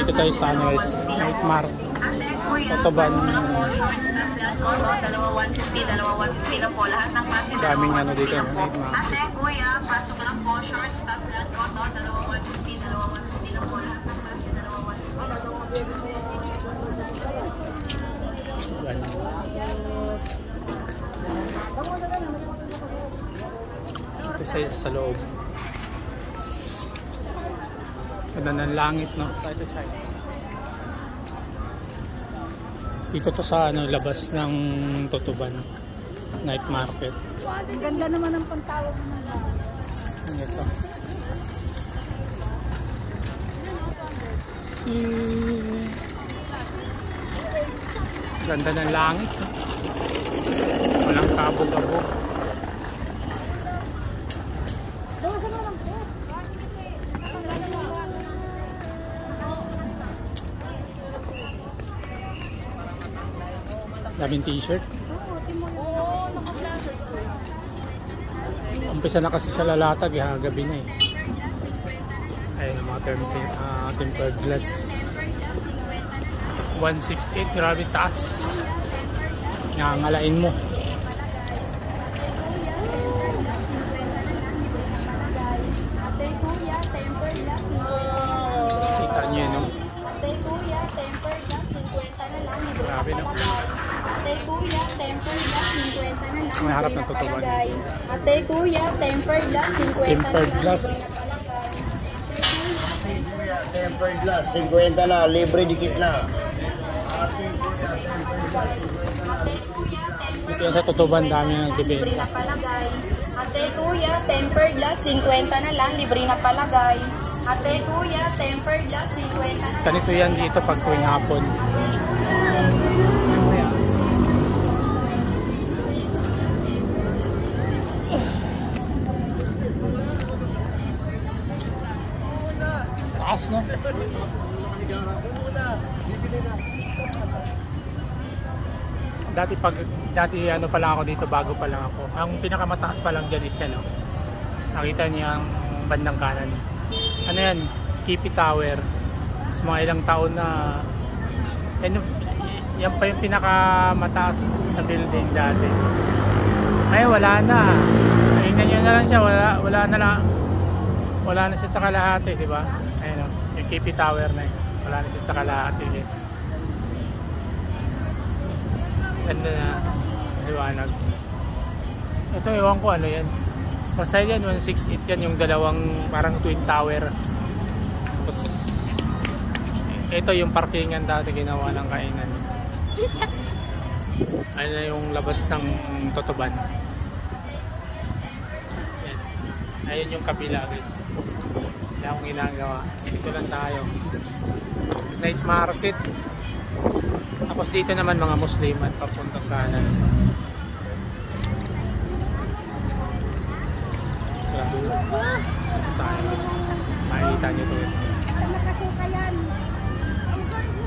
Dito tayo sa ano guys, Night Mark. Totoban. Dalawa 150, dalawa 150 na po. Lahat ng klase Daming ano dito, Night Mark. Ate, kuya, pasok lang po. Shorts, top lang, koto, dalawa 150, dalawa 150 na po. Lahat ng dalawa 150. Yan. Ito sa, sa loob. Ganda ng langit, no? Dito to sa ano, labas ng Tutuban. Night market. Ang ganda naman ng pantawag mo na. Yes, oh. Ganda ng langit. Walang kabog-kabog. Daming t-shirt. Oo, naka-flash ko. Umpisa na kasi sa lalatag, eh, gabi na eh. Ayun ang mga term, uh, tempered glass. 168, grabe taas. Nakangalain mo. Ate, kuya, temper lang. Kita nyo yun, no? Ate, kuya, temper lang. 50 na lang. Grabe, no? Ate, kuya, temper lang. 50 na lang. May harap ng tutuban. Ate, kuya, temper lang. 50 Tempered glass. Tempered glass, 50 na, libre dikit na. Dito yan sa tutuban, dami ng. Palagay. Ate, kuya, temper glass. 50 na lang. Libre na palagay. Ate, kuya, temper glass. 50 na lang. Ganito yan dito pag tuwing hapon. Taas, no? Dati pag dati ano pa lang ako dito bago pa lang ako. Ang pinakamataas pa lang diyan is yan, no. Nakita niyo ang bandang kanan. Ano yan? Kipi Tower. Tapos mga ilang taon na yung- yan pa yung pinakamataas na building dati. Ay wala na. Tingnan niyo na lang siya, wala wala na lang. Wala na siya sa kalahati, di ba? KP Tower na yun. Wala na siya sa kalahati. Eh. Ganda na liwanag. Ito ewan ko ano yan. Basta yan, 168 yan yung dalawang parang twin tower. Tapos ito yung parkingan dati ginawa ng kainan. Na yung labas ng Totoban. Ayan. Ayun yung kabila guys. Wala akong ginagawa. Dito lang tayo. Night market. Tapos dito naman mga Musliman papuntang kanan. Grabe. Tayo guys. Makikita nyo ito guys. Nakasuka yan?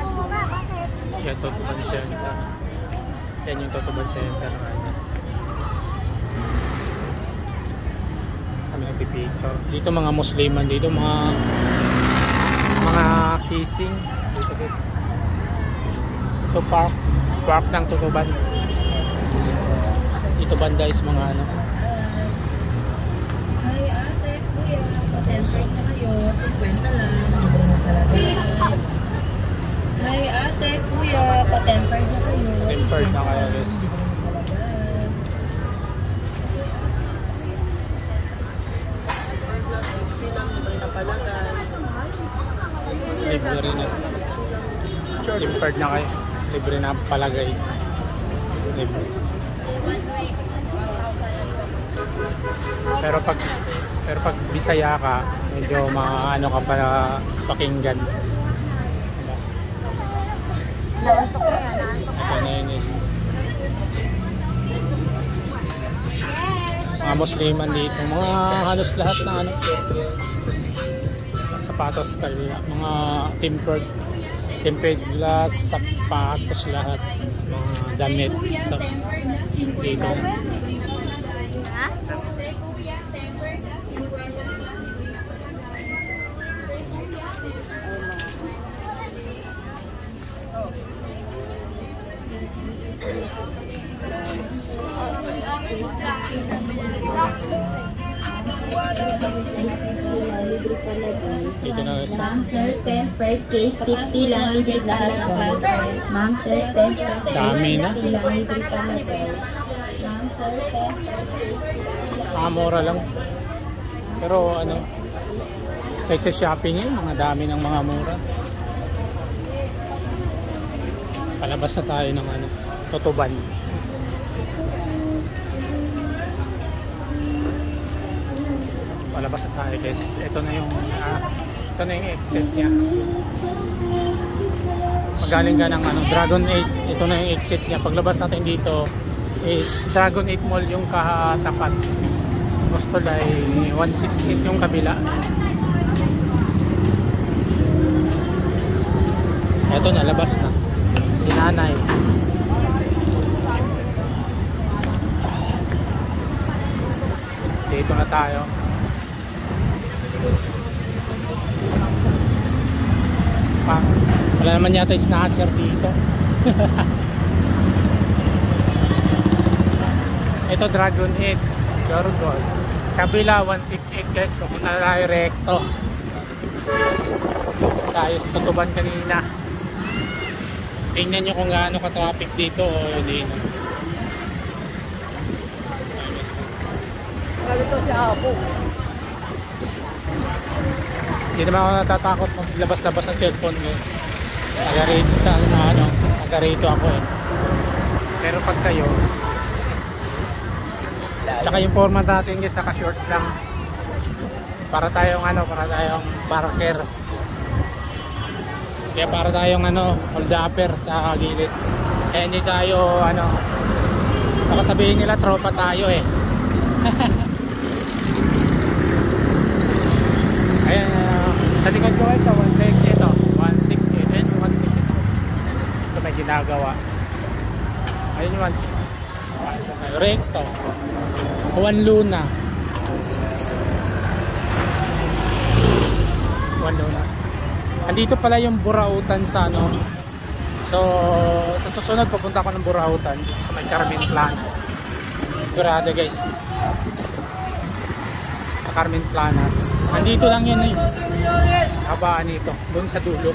Nagsuka, bakit? Yan, Totoban Center. Yan yung Totoban Center. Ayan. Nagpipicture. Dito mga Musliman dito, mga mga kissing. Dito guys. Ito park. Park ng Totoban. Dito banda is mga ano. Hi, ate, kuya. Patempered na kayo. 50 lang. Hi, ate, kuya. Patempered na kayo. Tempered na kaya guys. Tempered na kayo. Libre na palagay. Libre. Pero pag pero pag Bisaya ka, medyo maano ka pa pakinggan. Ito na yun is mga Musliman dito. Mga halos lahat na ano sapatos kaya mga tempered tempered glass, sapatos lahat, mga damit. So, dito. Thank you kuya, temper lang. 50 na lang. Dito na guys. Ma'am, sir, tempered case 50 lang, libre palagay. Ma'am, sir, tempered case Dami na. 50 lang, libre palagay. Ma'am, sir, tempered case 50 lang. Ah, mura lang. Pero ano, kahit sa shopping yun, mga dami ng mga mura. Palabas na tayo ng ano, tutuban. Palabas na tayo guys. Ito na yung, ah, ito na yung exit niya. Magaling ka ng ano, Dragon 8. Ito na yung exit niya. Paglabas natin dito is Dragon 8 Mall yung katapat. Mostolay 168 yung kabila. Ito na, labas na. Si nanay. Dito na tayo. Pa, wala naman yata yung snatcher dito. Ito Dragon 8 Jorgol Kabila 168 guys. Papunta na tayo recto Tayo sa tutuban kanina. Tingnan nyo kung gaano ka traffic dito o hindi na. Ayos na. Hindi naman ako natatakot maglabas-labas ng cellphone ko Taga rito, na, ano, taga rito ako eh Pero pag kayo Tsaka yung format natin guys, naka-short lang. Para tayong ano, para tayong parker. Kaya para tayong ano, hold upper sa gilid. Kaya hindi tayo ano, baka nila tropa tayo eh. Ayan, uh, sa likod ko ito, 160 ito. 160, ayun, 160 ito. Ito may ginagawa. Ayun yung 160. Recto. Juan Luna. Juan Luna. Andito pala yung Burautan sa ano. So, sa susunod papunta ako ng Burautan sa may Carmen Planas. Sigurado guys. Sa Carmen Planas. Andito lang yun eh. Habaan nito. Doon sa dulo.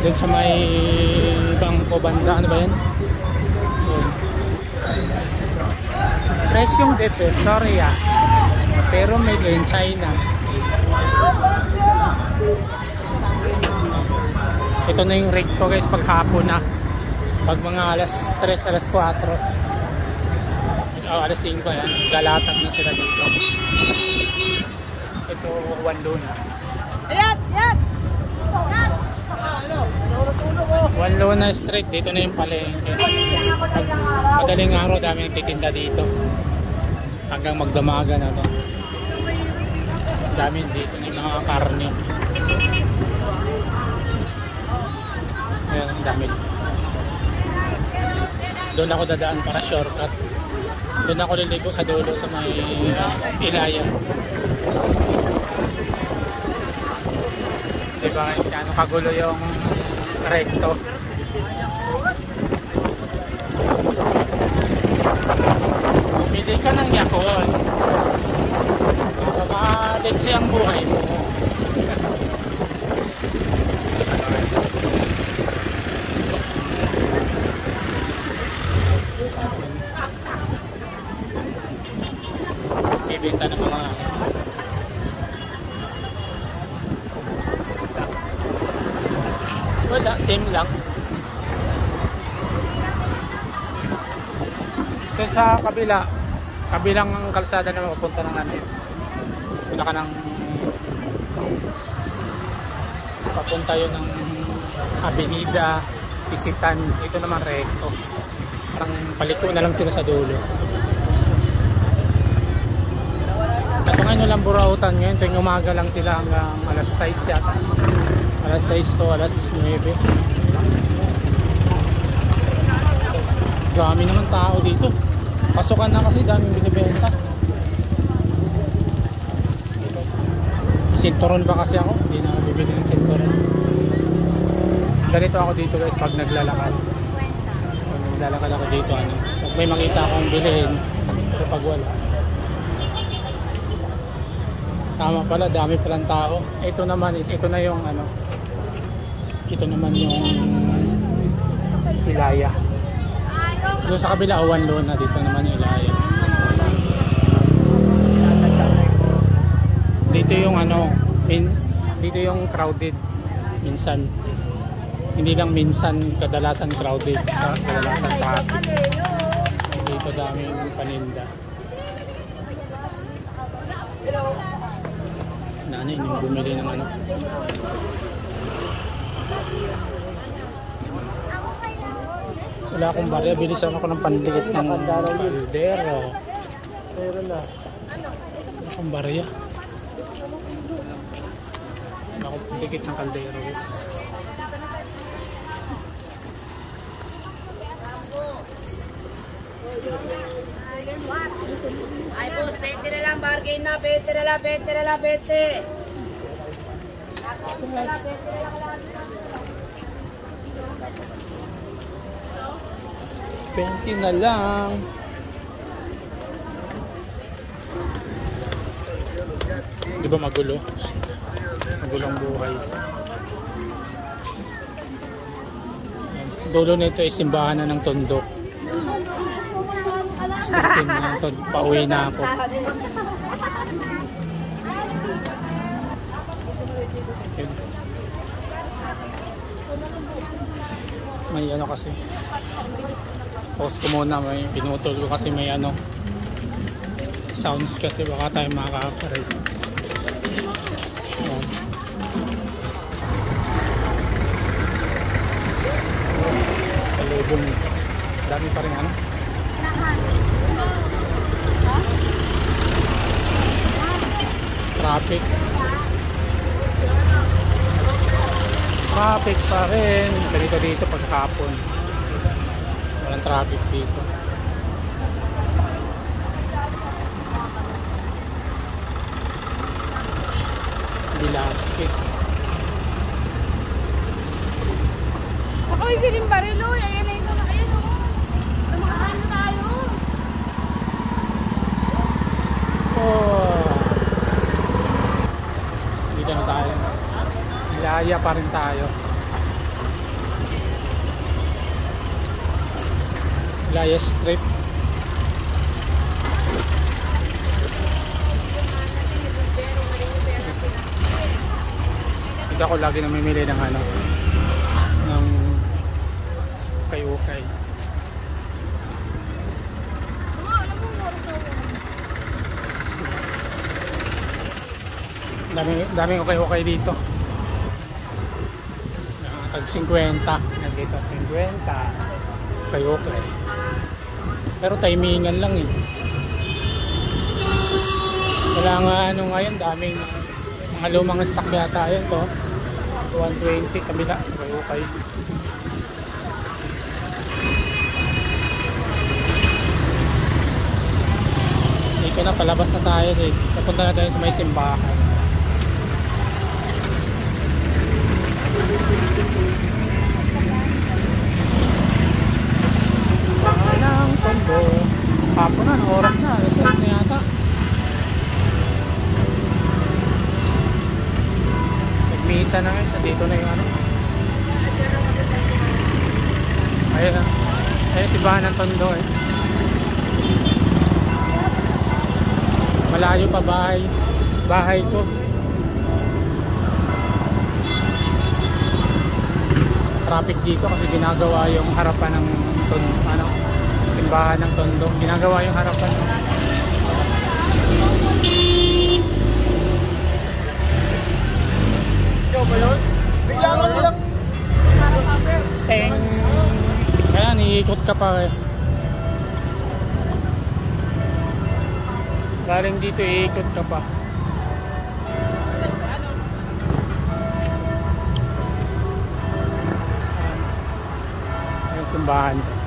Doon sa may bangko banda. Ano ba yan? Presyong sorry ah. Pero made in China. Ito na yung rate ko guys pag hapon na. Pag mga alas 3, alas 4. Oh, alas 5 yan. Galatag na sila dito. Ito, one luna. One Luna Street, dito na yung palengke. Pag madaling araw, dami nagtitinda dito. Hanggang magdamaga na to. Dami dito ng mga karne. Ayan, ang dami. Doon ako dadaan para shortcut. Doon ako liligo sa dulo sa may uh, Ilaya. Diba kano kagulo yung recto. Bumili ka ng yakol. Makadeksi ang buhay mo. Bibenta ng mga same lang. Ito sa kabila, kabilang kalsada na mapunta ng ano yun. Punta ka ng papunta yun ng Avenida, Isitan. Ito naman recto. Parang paliko na lang sila sa dulo. Kaso ngayon walang burautan ngayon. Tuwing umaga lang sila hanggang alas 6 yata. Alas 6 to alas 9. Dami naman tao dito. Pasukan na kasi daming binibenta. Sinturon ba kasi ako? Hindi na bibili ng sinturon. Ganito ako dito guys pag naglalakad. Ano, naglalakad ako dito ano. Pag may makita akong bilhin, pero pag wala. Tama pala, dami palang tao. Ito naman is, ito na yung ano, ito naman yung Ilaya. Doon sa kabila, Awan Luna, dito naman yung Ilaya. Dito yung ano, min, dito yung crowded minsan. Hindi lang minsan kadalasan crowded, kadalasan traffic. Dito daming paninda. Nani yung bumili ng ano. Wala akong barya, bilisan ako ng pandikit ng kaldero. Pero na. Wala akong barya. Wala akong pandikit ng kaldero, guys. Ay, boss, 20 na lang, bargain na, 20 na lang, 20 na lang, 20. Penti na lang. Di ba magulo? Magulo ang buhay. Dulo nito ay simbahan na ng tundok. Starting na ng tundok. Pauwi na ako. May ano kasi. Pause ko muna. May pinutol ko kasi may ano. Sounds kasi baka tayo makaka-read. Ayan. Sa lubong. Dami pa rin ano. Traffic. Traffic pa rin. Ganito dito pagkapon. Walang traffic dito. Velasquez. Ako yung barilo. Ayan o. Makakain na tayo. Oh. Dito na tayo. Ilaya pa rin tayo. Ilaya Strip. Dito ako lagi namimili ng ano ng ukay-ukay. Dami, daming okay-okay dito. Tag 50. Nagay sa 50. Okay-okay. Pero timingan lang eh. Wala nga ano ngayon, daming mga lumang stock yata yun to. 120 kabila. Okay-okay. Dito na, palabas na tayo eh. Papunta na tayo sa may simbahan. Parang tondo. Hapon na, anong oras na? 6 na yata. Nagmisa na. Sa dito na yung ano. Ayun na. Ayun si Bahan ng tondo eh. Malayo pa bahay. Bahay ko. traffic dito kasi ginagawa yung harapan ng ton, ano, simbahan ng Tondo. Ginagawa yung harapan. Ikaw ba yun? Bigla ka silang... Teng! Kaya niikot ka pa eh. Galing dito iikot ka pa. Yung simbahan.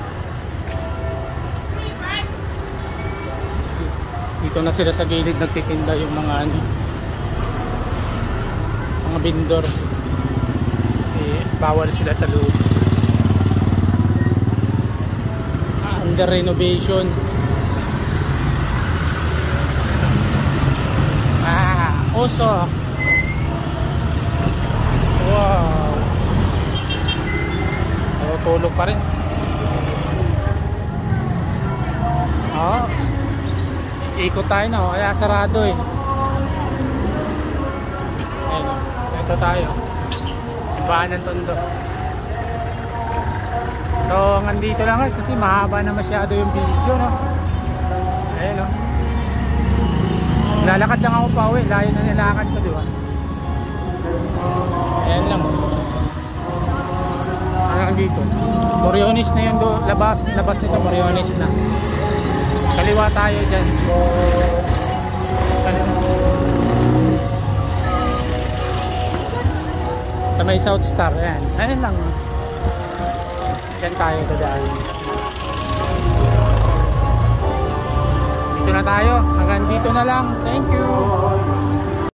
Dito na sila sa gilid nagtitinda yung mga ano, mga vendor. Kasi bawal sila sa loob. under renovation. Ah, oso. Wow. Oh, tulog pa rin. Oh. Ikot tayo na, oh. kaya sarado eh. Ayun, oh. ito tayo. Simbahan ng Tondo. So, hanggang dito lang guys kasi mahaba na masyado yung video, no? Ayun, no? Lalakad lang ako pa uwi. Layo na nilakad ko, di ba? Ayan lang. Hanggang dito. Moriones na yun do. Labas, labas nito, Moriones na. Kaliwa tayo dyan. Kaliwa. Sa may South Star, ayan. Ayan lang. Diyan tayo dadaan. Dito na tayo. Hanggang dito na lang. Thank you.